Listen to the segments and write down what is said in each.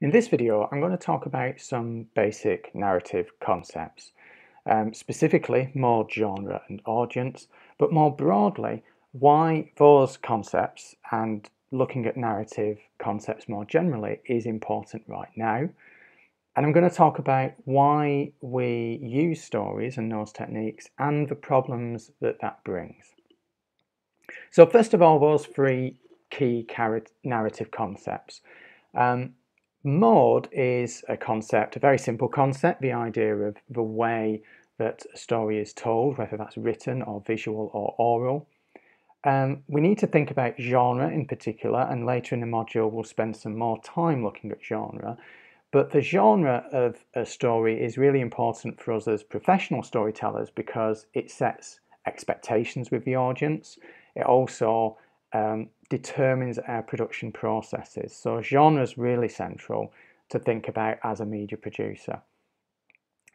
In this video, I'm going to talk about some basic narrative concepts, um, specifically more genre and audience, but more broadly, why those concepts and looking at narrative concepts more generally is important right now. And I'm going to talk about why we use stories and those techniques and the problems that that brings. So first of all, those three key narrative concepts. Um, Mode is a concept, a very simple concept, the idea of the way that a story is told, whether that's written or visual or oral. Um, we need to think about genre in particular, and later in the module we'll spend some more time looking at genre. But the genre of a story is really important for us as professional storytellers because it sets expectations with the audience. It also um, determines our production processes. So genre is really central to think about as a media producer.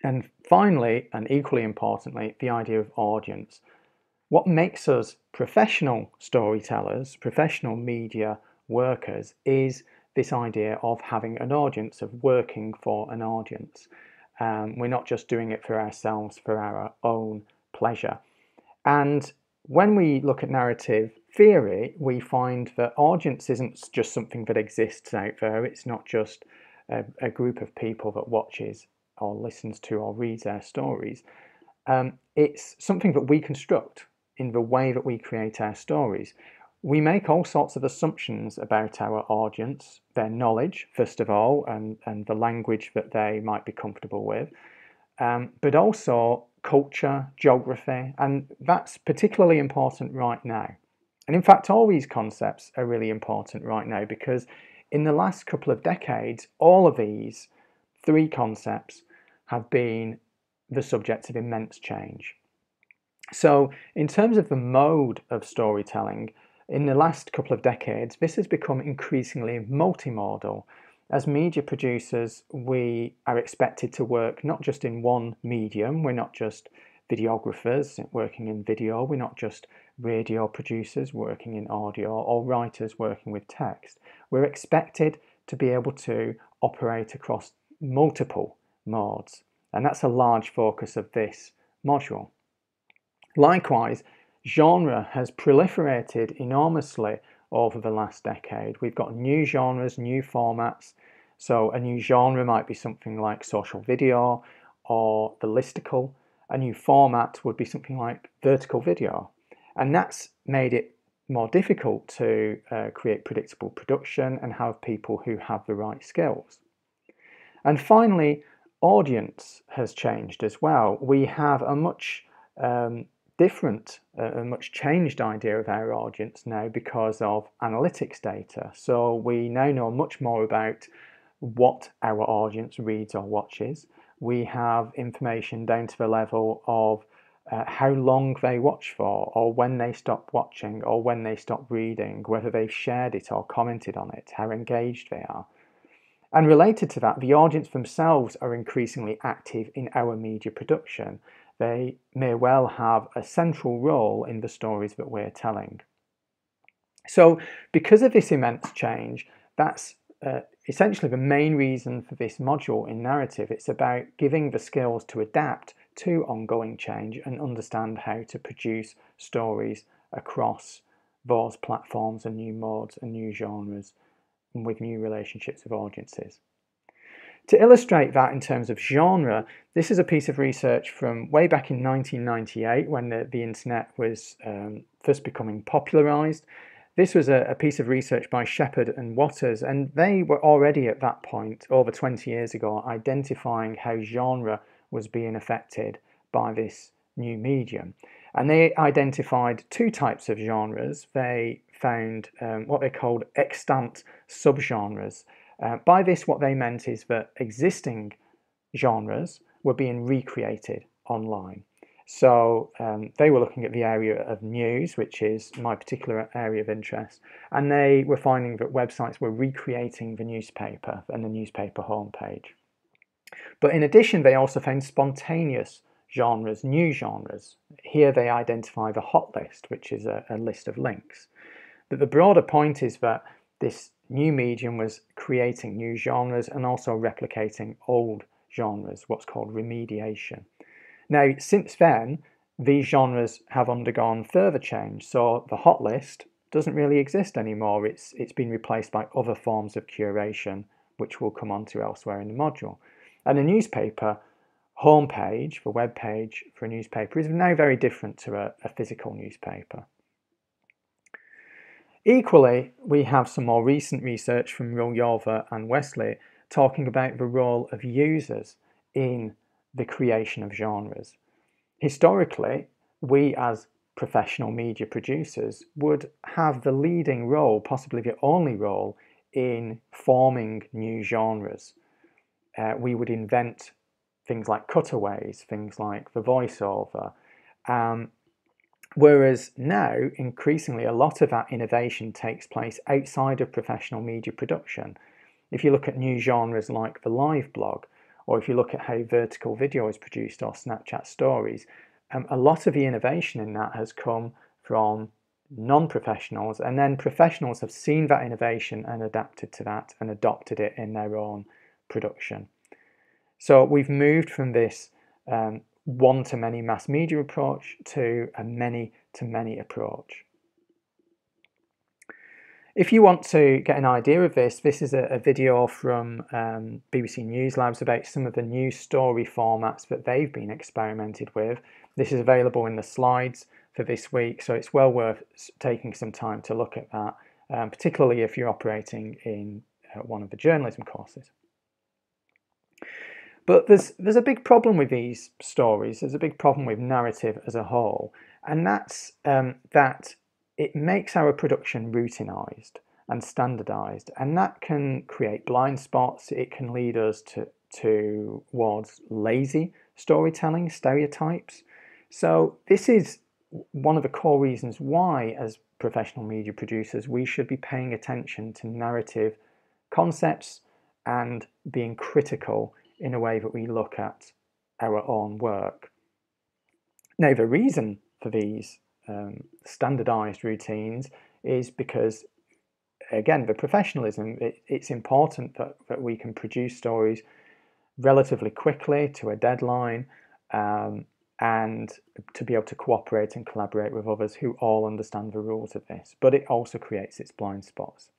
And finally, and equally importantly, the idea of audience. What makes us professional storytellers, professional media workers, is this idea of having an audience, of working for an audience. Um, we're not just doing it for ourselves, for our own pleasure. And when we look at narrative theory, we find that audience isn't just something that exists out there. It's not just a, a group of people that watches or listens to or reads our stories. Um, it's something that we construct in the way that we create our stories. We make all sorts of assumptions about our audience, their knowledge, first of all, and, and the language that they might be comfortable with, um, but also culture, geography, and that's particularly important right now. And in fact, all these concepts are really important right now because in the last couple of decades, all of these three concepts have been the subject of immense change. So, in terms of the mode of storytelling, in the last couple of decades, this has become increasingly multimodal. As media producers, we are expected to work not just in one medium, we're not just videographers working in video, we're not just radio producers working in audio or writers working with text. We're expected to be able to operate across multiple modes, and that's a large focus of this module. Likewise, genre has proliferated enormously over the last decade. We've got new genres, new formats. So a new genre might be something like social video or the listicle. A new format would be something like vertical video. And that's made it more difficult to uh, create predictable production and have people who have the right skills. And finally, audience has changed as well. We have a much um, different, uh, a much changed idea of our audience now because of analytics data. So we now know much more about what our audience reads or watches. We have information down to the level of uh, how long they watch for, or when they stop watching, or when they stop reading, whether they've shared it or commented on it, how engaged they are. And related to that, the audience themselves are increasingly active in our media production. They may well have a central role in the stories that we're telling. So, because of this immense change, that's uh, essentially the main reason for this module in narrative. It's about giving the skills to adapt to ongoing change and understand how to produce stories across those platforms and new modes and new genres and with new relationships with audiences. To illustrate that in terms of genre, this is a piece of research from way back in 1998 when the, the internet was um, first becoming popularized. This was a, a, piece of research by Shepherd and Watters, and they were already at that point, over 20 years ago, identifying how genre was being affected by this new medium. And they identified two types of genres. They found um, what they called extant subgenres. Uh, by this, what they meant is that existing genres were being recreated online. So um, they were looking at the area of news, which is my particular area of interest, and they were finding that websites were recreating the newspaper and the newspaper homepage. But in addition, they also found spontaneous genres, new genres. Here they identify the hot list, which is a, a list of links. But the broader point is that this new medium was creating new genres and also replicating old genres, what's called remediation. Now, since then, these genres have undergone further change. So the hot list doesn't really exist anymore. It's it's been replaced by other forms of curation, which we'll come on to elsewhere in the module. And a newspaper homepage, the web page for a newspaper, is now very different to a, a physical newspaper. Equally, we have some more recent research from Rulyova and Westley talking about the role of users in the creation of genres. Historically, we as professional media producers would have the leading role, possibly the only role, in forming new genres. Uh, we would invent things like cutaways, things like the voiceover. Um, whereas now, increasingly, a lot of that innovation takes place outside of professional media production. If you look at new genres like the live blog, or if you look at how vertical video is produced or Snapchat stories, um, a lot of the innovation in that has come from non-professionals and then professionals have seen that innovation and adapted to that and adopted it in their own production. So we've moved from this um, one-to-many mass media approach to a many-to-many approach. If you want to get an idea of this, this is a, a video from um, BBC News Labs about some of the new story formats that they've been experimented with. This is available in the slides for this week, so it's well worth taking some time to look at that, um, particularly if you're operating in uh, one of the journalism courses. But there's, there's a big problem with these stories, there's a big problem with narrative as a whole, and that's um, that it makes our production routinized and standardized, and that can create blind spots. It can lead us to towards lazy storytelling, stereotypes. So this is one of the core reasons why, as professional media producers, we should be paying attention to narrative concepts and being critical in a way that we look at our own work. Now, the reason for these um, standardized routines is because again the professionalism it, it's important that, that we can produce stories relatively quickly to a deadline um, and to be able to cooperate and collaborate with others who all understand the rules of this but it also creates its blind spots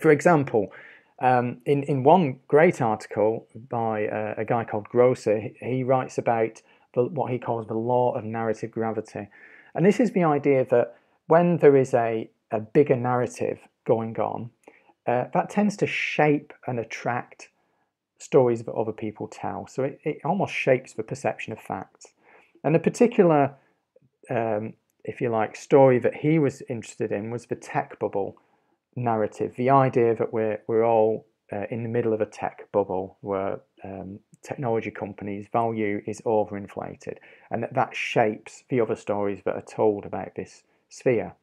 for example um, in, in one great article by uh, a guy called Grosser, he, he writes about the, what he calls the law of narrative gravity. And this is the idea that when there is a, a bigger narrative going on, uh, that tends to shape and attract stories that other people tell. So it, it almost shapes the perception of facts. And a particular, um, if you like, story that he was interested in was the tech bubble narrative. The idea that we're, we're all uh, in the middle of a tech bubble where um, technology companies' value is overinflated, and that that shapes the other stories that are told about this sphere.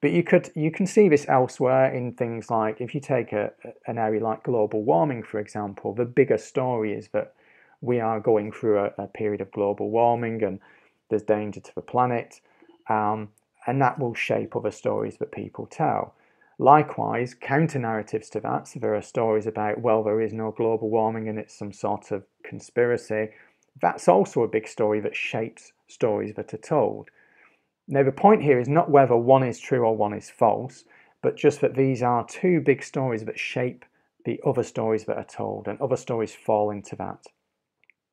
But you could you can see this elsewhere in things like if you take a, an area like global warming, for example, the bigger story is that we are going through a, a period of global warming and there's danger to the planet, um, and that will shape other stories that people tell. Likewise, counter narratives to that, so there are stories about, well, there is no global warming and it's some sort of conspiracy. That's also a big story that shapes stories that are told. Now, the point here is not whether one is true or one is false, but just that these are two big stories that shape the other stories that are told, and other stories fall into that.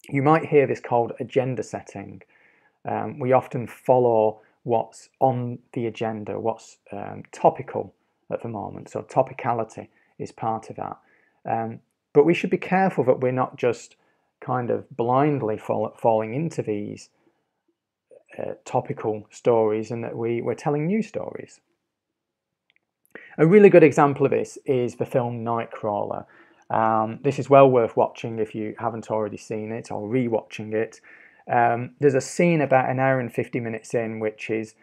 You might hear this called agenda setting. Um, we often follow what's on the agenda, what's um, topical at the moment. So topicality is part of that. Um, but we should be careful that we're not just kind of blindly fall, falling into these uh, topical stories and that we, we're telling new stories. A really good example of this is the film Nightcrawler. Um, this is well worth watching if you haven't already seen it or re-watching it. Um, there's a scene about an hour and 50 minutes in which is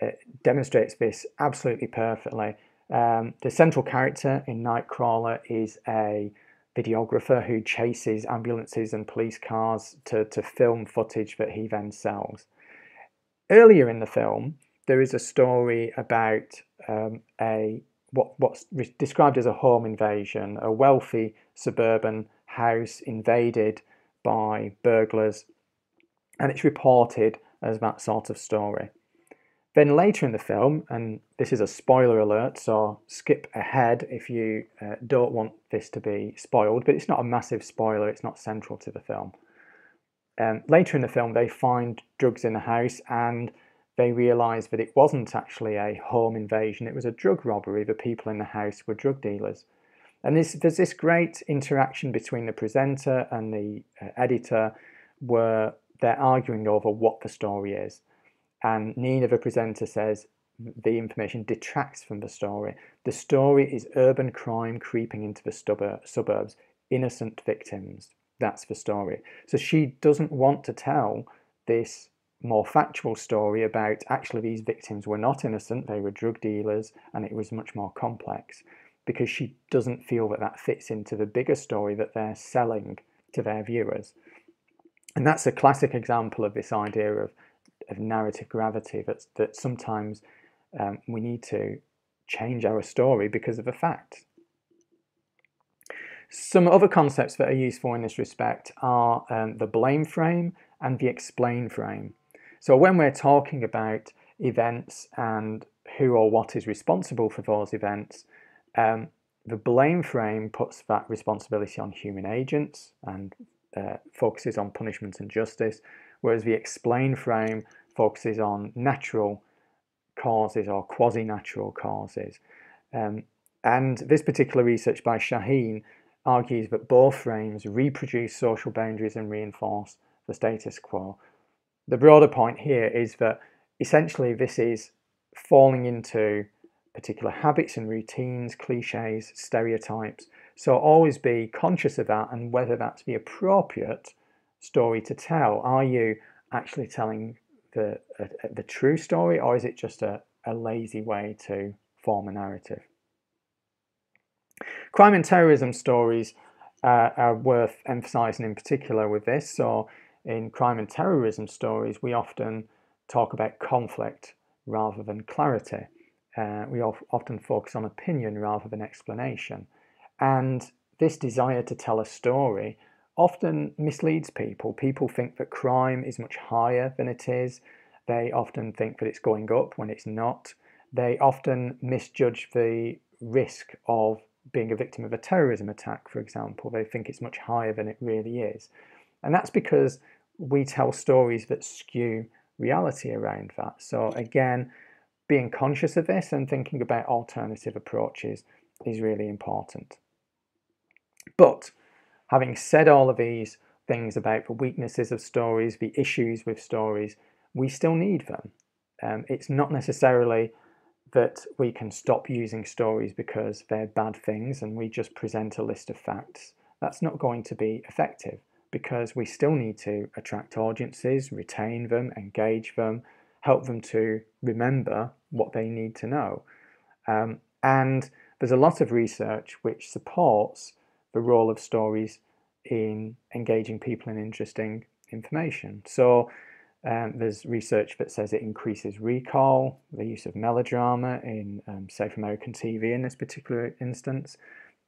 uh, demonstrates this absolutely perfectly. Um, the central character in Nightcrawler is a videographer who chases ambulances and police cars to, to film footage that he then sells. Earlier in the film, there is a story about um, a what, what's described as a home invasion, a wealthy suburban house invaded by burglars, and it's reported as that sort of story. Then later in the film, and this is a spoiler alert, so skip ahead if you uh, don't want this to be spoiled, but it's not a massive spoiler, it's not central to the film. Um, later in the film, they find drugs in the house and they realise that it wasn't actually a home invasion, it was a drug robbery. The people in the house were drug dealers. And this, there's this great interaction between the presenter and the uh, editor where they're arguing over what the story is. And Nina, the presenter, says the information detracts from the story. The story is urban crime creeping into the suburbs, innocent victims. That's the story. So she doesn't want to tell this more factual story about actually these victims were not innocent, they were drug dealers, and it was much more complex because she doesn't feel that that fits into the bigger story that they're selling to their viewers. And that's a classic example of this idea of of narrative gravity that that sometimes um, we need to change our story because of a fact. Some other concepts that are useful in this respect are um, the blame frame and the explain frame. So when we're talking about events and who or what is responsible for those events, um, the blame frame puts that responsibility on human agents and uh, focuses on punishment and justice, whereas the explain frame focuses on natural causes or quasi-natural causes. Um, and this particular research by Shaheen argues that both frames reproduce social boundaries and reinforce the status quo. The broader point here is that essentially this is falling into particular habits and routines, cliches, stereotypes. So always be conscious of that and whether that's the appropriate story to tell. Are you actually telling the, uh, the true story or is it just a, a lazy way to form a narrative? Crime and terrorism stories uh, are worth emphasizing in particular with this. So in crime and terrorism stories, we often talk about conflict rather than clarity. Uh, we often focus on opinion rather than explanation. And this desire to tell a story often misleads people. People think that crime is much higher than it is. They often think that it's going up when it's not. They often misjudge the risk of being a victim of a terrorism attack, for example. They think it's much higher than it really is. And that's because we tell stories that skew reality around that. So, again, being conscious of this and thinking about alternative approaches is really important. But having said all of these things about the weaknesses of stories, the issues with stories, we still need them. Um, it's not necessarily that we can stop using stories because they're bad things and we just present a list of facts. That's not going to be effective because we still need to attract audiences, retain them, engage them, help them to remember what they need to know. Um, and there's a lot of research which supports the role of stories in engaging people in interesting information. So um, there's research that says it increases recall, the use of melodrama in, um, say, American TV in this particular instance,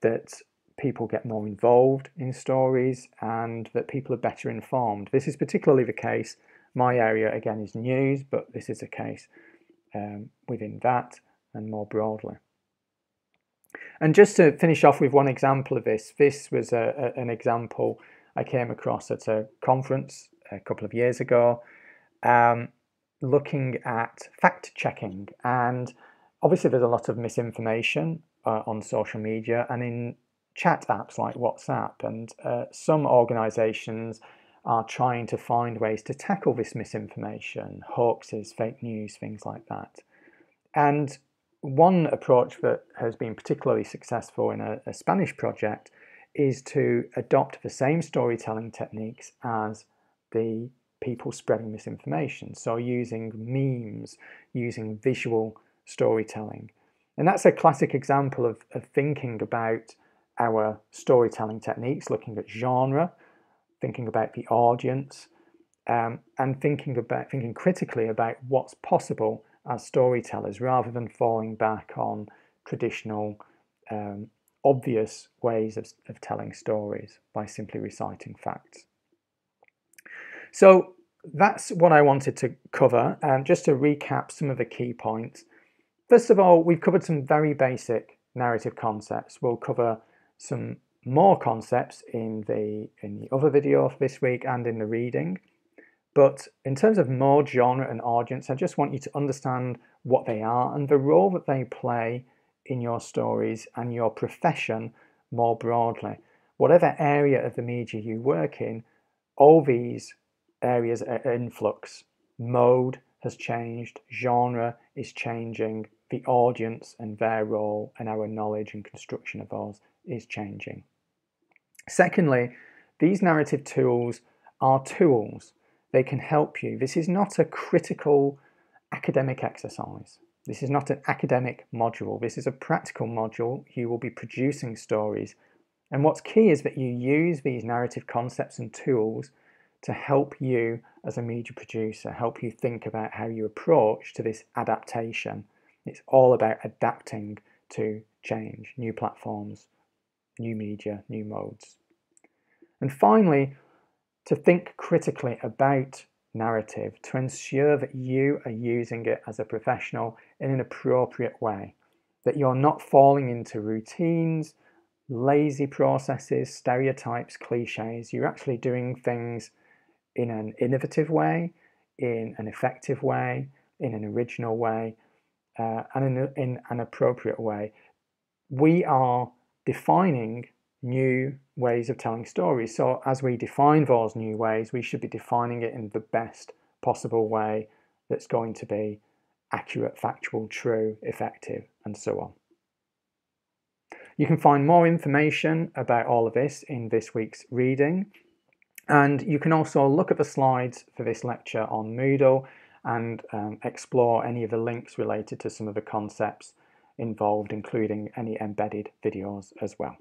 that people get more involved in stories and that people are better informed. This is particularly the case. My area, again, is news, but this is a case um, within that and more broadly. And just to finish off with one example of this, this was a, a, an example I came across at a conference a couple of years ago, um, looking at fact checking. And obviously, there's a lot of misinformation uh, on social media and in chat apps like WhatsApp. And uh, some organizations are trying to find ways to tackle this misinformation, hoaxes, fake news, things like that. And one approach that has been particularly successful in a, a Spanish project is to adopt the same storytelling techniques as the people spreading misinformation. So, using memes, using visual storytelling. And that's a classic example of, of thinking about our storytelling techniques, looking at genre, thinking about the audience, um, and thinking about thinking critically about what's possible as storytellers rather than falling back on traditional, um, obvious ways of, of telling stories by simply reciting facts. So that's what I wanted to cover. Um, just to recap some of the key points. First of all, we've covered some very basic narrative concepts. We'll cover some more concepts in the in the other video this week and in the reading. But in terms of mode, genre, and audience, I just want you to understand what they are and the role that they play in your stories and your profession more broadly. Whatever area of the media you work in, all these areas are in flux. Mode has changed, genre is changing, the audience and their role and our knowledge and construction of those is changing. Secondly, these narrative tools are tools. They can help you. This is not a critical academic exercise. This is not an academic module. This is a practical module. You will be producing stories. And what's key is that you use these narrative concepts and tools to help you as a media producer, help you think about how you approach to this adaptation. It's all about adapting to change, new platforms, new media, new modes. And finally, to think critically about narrative to ensure that you are using it as a professional in an appropriate way, that you're not falling into routines, lazy processes, stereotypes, cliches. You're actually doing things in an innovative way, in an effective way, in an original way, uh, and in, in an appropriate way. We are defining new ways of telling stories. So, as we define those new ways, we should be defining it in the best possible way that's going to be accurate, factual, true, effective, and so on. You can find more information about all of this in this week's reading. And you can also look at the slides for this lecture on Moodle and um, explore any of the links related to some of the concepts involved, including any embedded videos as well.